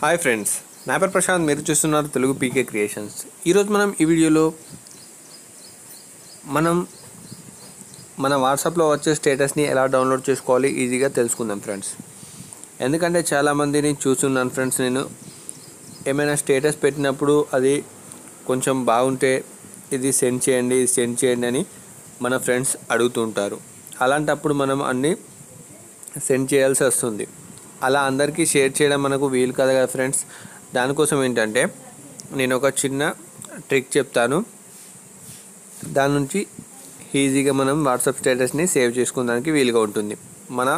Hi friends నా పేరు ప్రశాంత్ మీరు చూస్తున్నారు తెలుగు పీకే క్రియేషన్స్. ఈరోజు మనం ఈ వీడియోలో మనం మన వాట్సాప్లో వచ్చే స్టేటస్ని ఎలా డౌన్లోడ్ చేసుకోవాలి ఈజీగా తెలుసుకుందాం ఫ్రెండ్స్. ఎందుకంటే చాలామందిని చూస్తున్నాను ఫ్రెండ్స్ నేను. ఏమైనా స్టేటస్ పెట్టినప్పుడు అది కొంచెం బాగుంటే ఇది సెండ్ చేయండి ఇది సెండ్ చేయండి అని మన ఫ్రెండ్స్ అడుగుతుంటారు. అలాంటప్పుడు మనం అన్నీ సెండ్ చేయాల్సి వస్తుంది. అలా అందరికీ షేర్ చేయడం మనకు వీలు కదా కదా ఫ్రెండ్స్. దానికోసం ఏంటంటే నేను ఒక చిన్న ట్రిక్ చెప్తాను. దాని నుంచి ఈజీగా మనం వాట్సాప్ స్టేటస్ని సేవ్ చేసుకోవడానికి వీలుగా ఉంటుంది. మన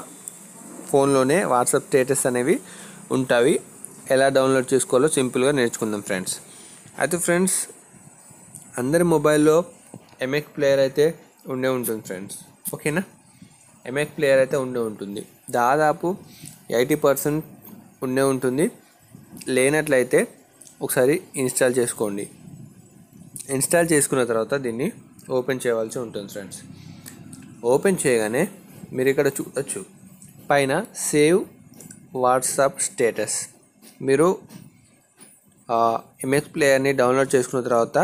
ఫోన్లోనే వాట్సాప్ స్టేటస్ అనేవి ఉంటాయి. ఎలా డౌన్లోడ్ చేసుకోవాలో సింపుల్గా నేర్చుకుందాం ఫ్రెండ్స్. అయితే ఫ్రెండ్స్ అందరి మొబైల్లో ఎంఎక్ ప్లేయర్ అయితే ఉండే ఉంటుంది ఫ్రెండ్స్. ఓకేనా? ఎంఎక్ ప్లేయర్ అయితే ఉండే ఉంటుంది. దాదాపు ఎయిటీ పర్సెంట్ ఉండే ఉంటుంది. లేనట్లయితే ఒకసారి ఇన్స్టాల్ చేసుకోండి. ఇన్స్టాల్ చేసుకున్న తర్వాత దీన్ని ఓపెన్ చేయవలసి ఉంటుంది ఫ్రెండ్స్. ఓపెన్ చేయగానే మీరు ఇక్కడ చూడొచ్చు. పైన సేవ్ వాట్సాప్ స్టేటస్. మీరు ఎంఎస్ ప్లేయర్ని డౌన్లోడ్ చేసుకున్న తర్వాత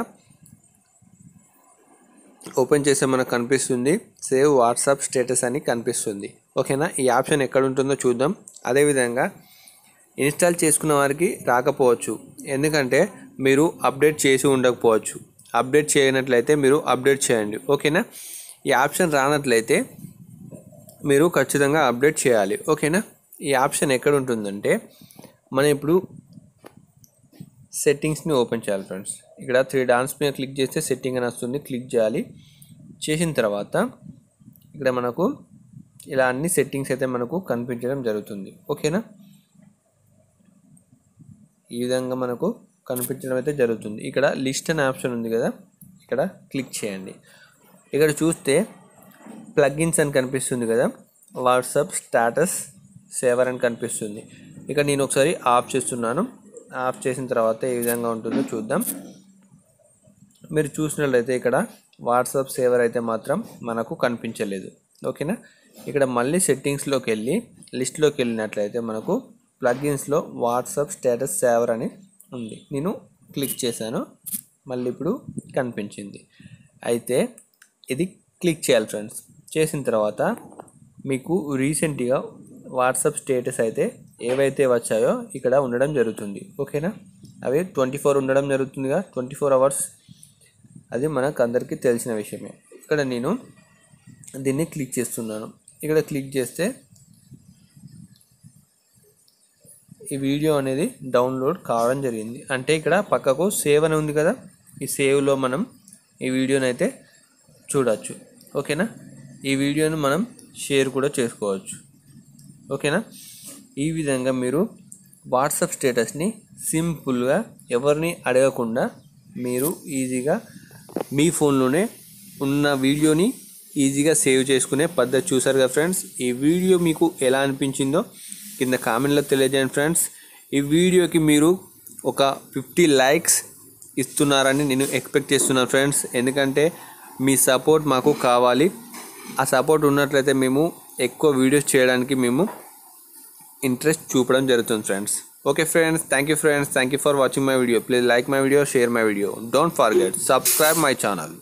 ఓపెన్ చేస్తే మనకు కనిపిస్తుంది సేవ్ వాట్సాప్ స్టేటస్ అని కనిపిస్తుంది. ఓకేనా? ఈ ఆప్షన్ ఎక్కడ ఉంటుందో చూద్దాం. అదేవిధంగా ఇన్స్టాల్ చేసుకున్న వారికి రాకపోవచ్చు. ఎందుకంటే మీరు అప్డేట్ చేసి ఉండకపోవచ్చు. అప్డేట్ చేయనట్లయితే మీరు అప్డేట్ చేయండి. ఓకేనా? ఈ ఆప్షన్ రానట్లయితే మీరు ఖచ్చితంగా అప్డేట్ చేయాలి. ఓకేనా? ఈ ఆప్షన్ ఎక్కడ ఉంటుందంటే మనం ఇప్పుడు సెట్టింగ్స్ని ఓపెన్ చేయాలి ఫ్రెండ్స్. ఇక్కడ త్రీ డాన్స్ మీద క్లిక్ చేస్తే సెట్టింగ్ అని వస్తుంది. క్లిక్ చేయాలి. చేసిన తర్వాత ఇక్కడ మనకు ఇలా అన్ని సెట్టింగ్స్ అయితే మనకు కనిపించడం జరుగుతుంది. ఓకేనా? ఈ విధంగా మనకు కనిపించడం అయితే జరుగుతుంది. ఇక్కడ లిస్ట్ అనే ఆప్షన్ ఉంది కదా? ఇక్కడ క్లిక్ చేయండి. ఇక్కడ చూస్తే ప్లగిన్స్ అని కనిపిస్తుంది కదా? వాట్సాప్ స్టాటస్ సేవర్ అని కనిపిస్తుంది. ఇక్కడ నేను ఒకసారి ఆఫ్ చేస్తున్నాను. ఆఫ్ చేసిన తర్వాత ఏ విధంగా ఉంటుందో చూద్దాం. మీరు చూసినట్లయితే ఇక్కడ వాట్సాప్ సేవర్ అయితే మాత్రం మనకు కనిపించలేదు. ఓకేనా? ఇక్కడ మళ్ళీ సెట్టింగ్స్లోకి వెళ్ళి లిస్ట్లోకి వెళ్ళినట్లయితే మనకు ప్లగిన్స్లో వాట్సాప్ స్టేటస్ సేవర్ అని ఉంది. నేను క్లిక్ చేశాను. మళ్ళీ ఇప్పుడు కనిపించింది. అయితే ఇది క్లిక్ చేయాలి ఫ్రెండ్స్. చేసిన తర్వాత మీకు రీసెంట్గా వాట్సాప్ స్టేటస్ అయితే ఏవైతే వచ్చాయో ఇక్కడ ఉండడం జరుగుతుంది. ఓకేనా? అవి ట్వంటీ ఫోర్ ఉండడం జరుగుతుందిగా. Twenty four hours. అది మనకు అందరికీ తెలిసిన విషయమే. ఇక్కడ నేను దీన్ని క్లిక్ చేస్తున్నాను. ఇక్కడ క్లిక్ చేస్తే ఈ వీడియో అనేది డౌన్లోడ్ కావడం జరిగింది. అంటే ఇక్కడ పక్కకు సేవ్ అని ఉంది కదా ఈ సేవ్లో మనం ఈ వీడియోని అయితే చూడవచ్చు ఓకేనా? ఈ వీడియోను మనం షేర్ కూడా చేసుకోవచ్చు. ఓకేనా? ఈ విధంగా మీరు వాట్సాప్ స్టేటస్ని సింపుల్గా ఎవరిని అడగకుండా మీరు ఈజీగా మీ ఫోన్లోనే ఉన్న వీడియోని ఈజీగా సేవ్ చేసుకునే పద్ధతి చూసారు కదా ఫ్రెండ్స్? ఈ వీడియో మీకు ఎలా అనిపించిందో కింద కామెంట్లో తెలియజేయండి ఫ్రెండ్స్. ఈ వీడియోకి మీరు ఒక ఫిఫ్టీ లైక్స్ ఇస్తున్నారని నేను ఎక్స్పెక్ట్ చేస్తున్నాను ఫ్రెండ్స్. ఎందుకంటే మీ సపోర్ట్ మాకు కావాలి. ఆ సపోర్ట్ ఉన్నట్లయితే మేము ఎక్కువ వీడియోస్ చేయడానికి మేము ఇంట్రెస్ట్ చూపడం జరుగుతుంది friends. Okay friends thank you friends. Thank you for watching my video. Please like my video share my video. Don't forget. Subscribe my channel.